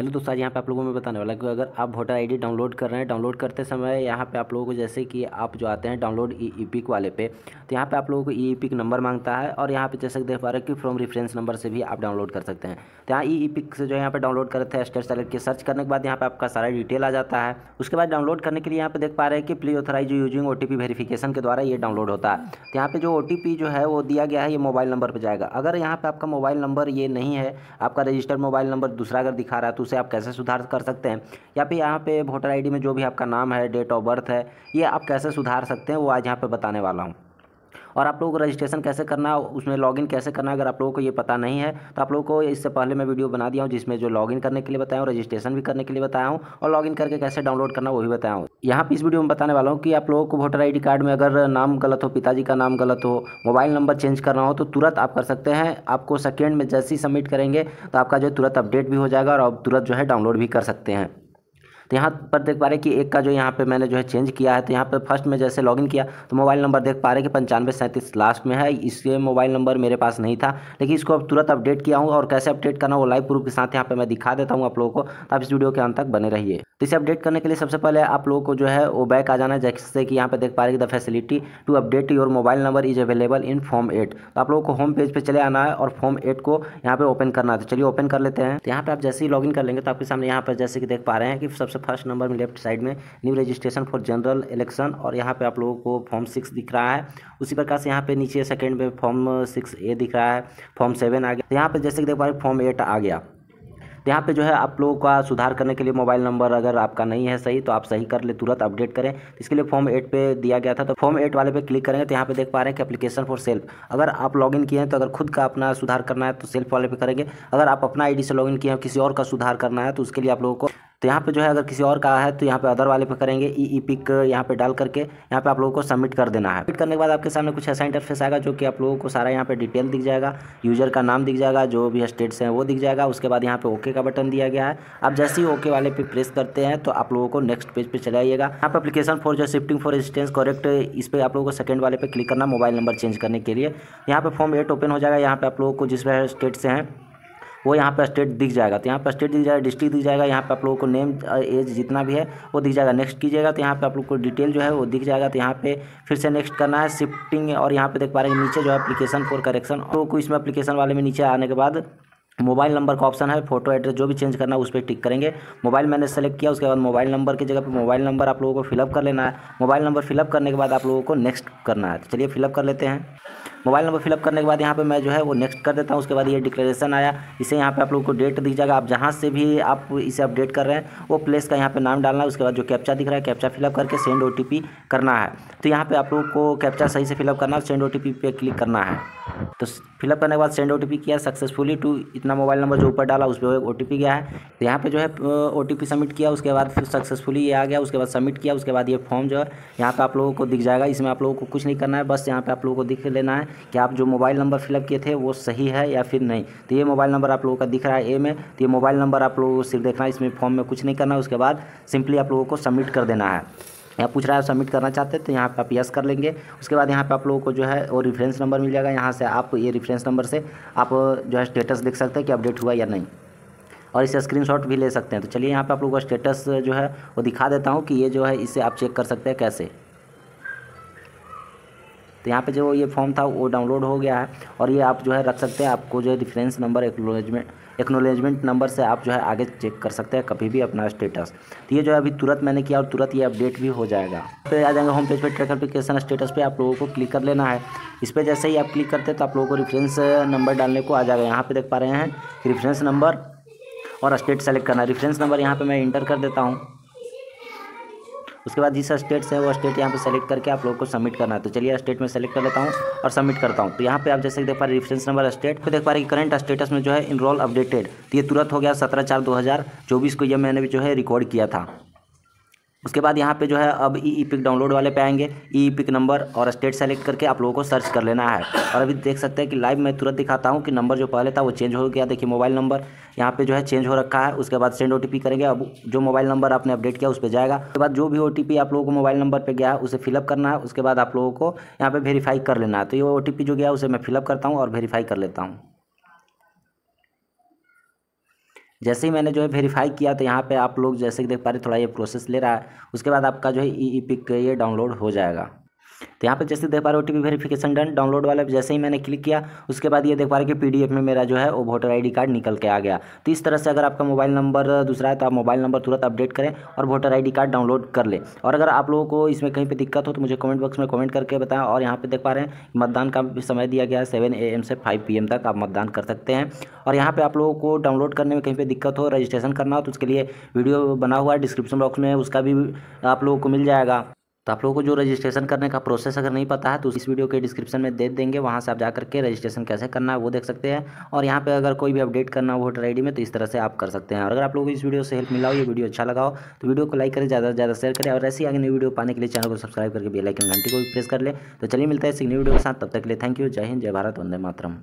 Hello दोस्तों, आज यहाँ पे आप लोगों में बताने वाला कि अगर आप वोटर आईडी डाउनलोड कर रहे हैं डाउनलोड करते समय यहाँ पे आप लोगों को जैसे कि आप जो आते हैं डाउनलोड ई ई पिक वाले पे तो यहाँ पे आप लोगों को ई पिक नंबर माँगता है और यहाँ पे जैसे देख पा रहे कि फ्रॉम रिफरेंस नंबर से भी आप डाउनलोड कर सकते हैं। तो यहाँ ई ई पिक से जो यहाँ पे डाउनलोड करते हैं स्टेट सेलेक्ट के सर्च करने के बाद यहाँ पर आपका सारा डिटेल आ जाता है। उसके बाद डाउनलोड करने के लिए यहाँ पे देख पा रहे हैं कि please authorise using O verification के द्वारा ये डाउनलोड होता है। तो यहाँ पर जो ओटीपी जो है, वो दिया गया है, ये मोबाइल नंबर पर जाएगा। अगर यहाँ पर आपका मोबाइल नंबर ये नहीं है, आपका रजिस्टर्ड मोबाइल नंबर दूसरा अगर दिखा रहा है तो उसे आप कैसे सुधार कर सकते हैं? या फिर यहाँ पे वोटर आईडी में जो भी आपका नाम है डेट ऑफ़ बर्थ है, ये आप कैसे सुधार सकते हैं वो आज यहाँ पे बताने वाला हूँ। और आप लोगों को रजिस्ट्रेशन कैसे करना है, उसमें लॉगिन कैसे करना है, अगर आप लोगों को ये पता नहीं है तो आप लोगों को इससे पहले मैं वीडियो बना दिया हूँ, जिसमें जो लॉगिन करने के लिए बताया हूँ, रजिस्ट्रेशन भी करने के लिए बताया हूँ, और लॉगिन करके कैसे डाउनलोड करना वो भी बताया हूँ। यहाँ पर इस वीडियो में बताने वाला हूँ कि आप लोगों को वोटर आईडी कार्ड में अगर नाम गलत हो, पिताजी का नाम गलत हो, मोबाइल नंबर चेंज करना हो तो तुरंत आप कर सकते हैं। आपको सेकेंड में जैसे ही सबमिट करेंगे तो आपका जो तुरंत अपडेट भी हो जाएगा और तुरंत जो है डाउनलोड भी कर सकते हैं। तो यहाँ पर देख पा रहे कि एक का जो यहाँ पे मैंने जो है चेंज किया है तो यहाँ पे फ़र्स्ट में जैसे लॉगिन किया तो मोबाइल नंबर देख पा रहे कि पंचानवे सैंतीस लास्ट में है इसके मोबाइल नंबर मेरे पास नहीं था, लेकिन इसको अब तुरंत अपडेट किया हूँ और कैसे अपडेट करना वो लाइव प्रूफ के साथ यहाँ पे मैं दिखा देता हूँ आप लोगों को तो आप इस वीडियो के अंत तक बने रहिए। तो इसे अपडेट करने के लिए सबसे पहले आप लोगों को जो है वो बैक आ जाना है जैसे कि यहाँ पे देख पा रहे हैं the facility to update your mobile number is available in form eight तो आप लोगों को होम पेज पे चले आना है और फॉर्म एट को यहाँ पे ओपन करना है तो चलिए ओपन कर लेते हैं। तो यहाँ पर आप जैसे ही लॉगिन कर लेंगे तो आपके सामने यहाँ पर जैसे कि देख पा रहे हैं कि सबसे फ़र्स्ट नंबर में लेफ़्ट साइड में new registration for general election और यहाँ पे आप लोगों को फॉर्म सिक्स दिख रहा है। उसी प्रकार से यहाँ पे नीचे सेकंड में फॉर्म सिक्स ए दिख रहा है, फॉर्म सेवन आ गया। तो यहाँ पे जैसे कि देख पा रहे फॉर्म एट आ गया। तो यहाँ पे जो है आप लोगों का सुधार करने के लिए मोबाइल नंबर अगर आपका नहीं है सही तो आप सही कर ले, तुरंत अपडेट करें। इसके लिए फॉर्म एट पे दिया गया था तो फॉर्म एट वाले पे क्लिक करेंगे तो यहाँ पे देख पा रहे हैं कि एप्लीकेशन फॉर सेल्फ अगर आप लॉगिन किए हैं तो अगर खुद का अपना सुधार करना है तो सेल्फ वाले पे करेंगे। अगर आप अपना आईडी से लॉगिन किए हैं, किसी और का सुधार करना है तो उसके लिए आप लोगों को तो यहाँ पे जो है, अगर किसी और का है तो यहाँ पे अदर वाले पे करेंगे ई ई पिक यहाँ पे डाल करके, यहाँ पे आप लोगों को सबमिट कर देना है। सबमिट करने के बाद आपके सामने कुछ ऐसा इंटरफेस आएगा, जो कि आप लोगों को सारा यहाँ पे डिटेल दिख जाएगा यूज़र का नाम दिख जाएगा, जो भी स्टेट से है वो दिख जाएगा, उसके बाद यहाँ पे ओके का बटन दिया गया है। आप जैसे ही ओके वाले पे प्रेस करते हैं तो आप लोगों को नेक्स्ट पेज पे चले आइएगा यहाँ पे अप्लीकेशन फॉर जो शिफ्टिंग फॉर रेजिस्टेंस करेक्ट इस पर आप लोगों को सेकंड वाले पे क्लिक करना मोबाइल नंबर चेंज करने के लिए। यहाँ पे फॉर्म एट ओपन हो जाएगा, यहाँ पे आप लोगों को जिस स्टेट से हैं वो यहाँ पे स्टेट दिख जाएगा। तो यहाँ पे स्टेट दिख जाएगा डिस्ट्रिक्ट दिख जाएगा, यहाँ पे आप लोगों को नेम एज जितना भी है, वो दिख जाएगा। नेक्स्ट कीजिएगा तो यहाँ पे आप लोग को डिटेल जो है वो दिख जाएगा। तो यहाँ पे फिर से नेक्स्ट करना है शिफ्टिंग और यहाँ पे देख पा रहे हैं नीचे जो है एप्लीकेशन फॉर करेक्शन तो इसमें एप्लीकेशन वाले में नीचे आने के बाद मोबाइल नंबर का ऑप्शन है फ़ोटो एड्रेस जो भी चेंज करना है, उस पर टिक करेंगे। मोबाइल मैंने सेलेक्ट किया, उसके बाद मोबाइल नंबर की जगह पे मोबाइल नंबर आप लोगों को फिलअप कर लेना है। मोबाइल नंबर फिलअप करने के बाद आप लोगों को नेक्स्ट करना है। तो चलिए फिलअप कर लेते हैं। मोबाइल नंबर फिलअप करने के बाद यहाँ पे मैं जो है वो नेक्स्ट कर देता हूँ, उसके बाद ये डिक्लेरेशन आया। इसे यहाँ पे आप लोगों को डेट दी जाएगा। आप जहाँ से भी आप इसे अपडेट कर रहे हैं, वो प्लेस का यहाँ पे नाम डालना है। उसके बाद जो कैप्चा दिख रहा है कैप्चा फिलअप करके सेंड ओटीपी करना है। तो यहाँ पर आप लोग को कैप्चा सही से फिलअप करना है सेंड ओटीपी पे क्लिक करना है। तो फिलअप करने के बाद सेंड ओटीपी किया सक्सेसफुली टू, इतना मोबाइल नंबर जो ऊपर डाला उस पर ओ गया है। तो यहाँ पे जो है ओटीपी सबमिट किया, उसके बाद फिर सक्सेसफुली ये आ गया, उसके बाद सबमिट किया, उसके बाद ये फॉर्म जो है, यहाँ पे आप लोगों को दिख जाएगा। इसमें आप लोगों को कुछ नहीं करना है, बस यहाँ पे आप लोगों को दिख लेना है कि आप जो मोबाइल नंबर फिलअप किए थे, वो सही है या फिर नहीं। तो ये मोबाइल नंबर आप लोगों का दिख रहा है ए में तो ये मोबाइल नंबर आप लोगों को सिर्फ़ देखना है, इसमें फॉर्म में कुछ नहीं करना है, उसके बाद सिंपली आप लोगों को सबमिट कर देना है। यहाँ पूछ रहा है सबमिट करना चाहते हैं तो यहाँ पे आप यस कर लेंगे। उसके बाद यहाँ पे आप लोगों को जो है, वो रेफरेंस नंबर मिल जाएगा। यहाँ से आप ये रेफरेंस नंबर से आप, जो है स्टेटस देख सकते हैं कि अपडेट हुआ या नहीं। और इसे स्क्रीनशॉट भी ले सकते हैं। तो चलिए यहाँ पे आप लोगों का स्टेटस जो है, वो दिखा देता हूँ कि ये जो है, इसे आप चेक कर सकते हैं कैसे। तो यहाँ पे जो ये फॉर्म था वो डाउनलोड हो गया है और ये आप जो है रख सकते हैं, आपको जो है reference number acknowledgement acknowledgement number से आप जो है आगे चेक कर सकते हैं कभी भी अपना स्टेटस तो ये जो है अभी तुरंत मैंने किया और तुरंत ये अपडेट भी हो जाएगा। फिर आ जाएँगे होम पेज पे ट्रैक एप्लीकेशन स्टेटस पे, आप लोगों को क्लिक कर लेना है। इस पर जैसे ही आप क्लिक करते हैं तो आप लोगों को रेफरेंस नंबर डालने को आ जाएगा। यहाँ पर देख पा रहे हैं रेफरेंस नंबर और स्टेट सेलेक्ट करना। रेफरेंस नंबर यहाँ पर मैं इंटर कर देता हूँ। उसके बाद जिस स्टेट से है, वो स्टेट यहाँ पे सेलेक्ट करके आप लोगों को सबमिट करना है। तो चलिए, स्टेट में सेलेक्ट कर लेता हूँ और सबमिट करता हूँ। तो यहाँ पे आप जैसे देख पा रहे रेफरेंस नंबर स्टेट पे देख पा रहे करंट स्टेटस में जो है इनरोल अपडेटेड तो ये तुरंत हो गया सत्रह चार दो हज़ार चौबीस को यह मैंने भी जो है रिकॉर्ड किया था। उसके बाद यहाँ पे जो है अब ई ई पिक डाउनलोड वाले पे आएँगे। ई ई पिक नंबर और स्टेट सेलेक्ट करके आप लोगों को सर्च कर लेना है। और अभी देख सकते हैं कि लाइव मैं तुरंत दिखाता हूँ कि नंबर जो पहले था वो चेंज हो गया। देखिए मोबाइल नंबर यहाँ पे जो है चेंज हो रखा है, उसके बाद सेंड ओटीपी करेंगे, अब जो मोबाइल नंबर आपने अपडेट किया, उस पर जाएगा। उसके बाद जो भी ओटीपी आप लोगों को मोबाइल नंबर पर गया है उसे फिलअप करना है, उसके बाद आप लोगों को यहाँ पर वेरीफाई कर लेना है। तो ये ओटीपी जो गया, उसे मैं फिलअप करता हूँ और वेरीफाई कर लेता हूँ। जैसे ही मैंने जो है वेरीफाई किया तो यहाँ पे आप लोग जैसे कि देख पा रहे थोड़ा ये प्रोसेस ले रहा है, उसके बाद आपका जो है ई ई पिक ये डाउनलोड हो जाएगा। तो यहाँ पे जैसे देख पा रहे हो टीवी वेरिफिकेशन डन डाउनलोड वाला जैसे ही मैंने क्लिक किया, उसके बाद ये देख पा रहे कि पीडीएफ में मेरा जो है वो वोटर आईडी कार्ड निकल के आ गया। तो इस तरह से अगर आपका मोबाइल नंबर दूसरा है तो आप मोबाइल नंबर तुरंत अपडेट करें और वोटर आईडी कार्ड डाउनलोड कर लें। और अगर आप लोगों को इसमें कहीं पर दिक्कत हो तो मुझे कमेंट बॉक्स में कमेंट करके बताएँ और यहाँ पर देख पा रहे हैं, मतदान का समय दिया गया है सेवन ए से फाइव पी तक आप मतदान कर सकते हैं। और यहाँ पर आप लोगों को डाउनलोड करने में कहीं पर दिक्कत हो रजिस्ट्रेशन करना हो तो उसके लिए वीडियो बना हुआ है डिस्क्रिप्शन बॉक्स में उसका भी आप लोगों को मिल जाएगा। तो आप लोगों को जो रजिस्ट्रेशन करने का प्रोसेस अगर नहीं पता है तो इस वीडियो के डिस्क्रिप्शन में दे देंगे, वहाँ से आप जा करके रजिस्ट्रेशन कैसे करना है, वो देख सकते हैं। और यहाँ पे अगर कोई भी अपडेट करना हो वोटर आईडी में तो इस तरह से आप कर सकते हैं। और अगर आप लोगों को इस वीडियो से हेल्प मिला हो, ये वीडियो अच्छा लगाओ तो वीडियो को लाइक करें, ज़्यादा से ज़्यादा शेयर करें। और ऐसी आगे नई वीडियो पाने के लिए चैनल को सब्सक्राइब करके बेलाइकन घंटी को भी प्रेस कर ले। तो चलिए मिलता है इस नई वीडियो के साथ। तब तक के लिए थैंक यू जय हिंद, जय भारत, वंदे मातरम।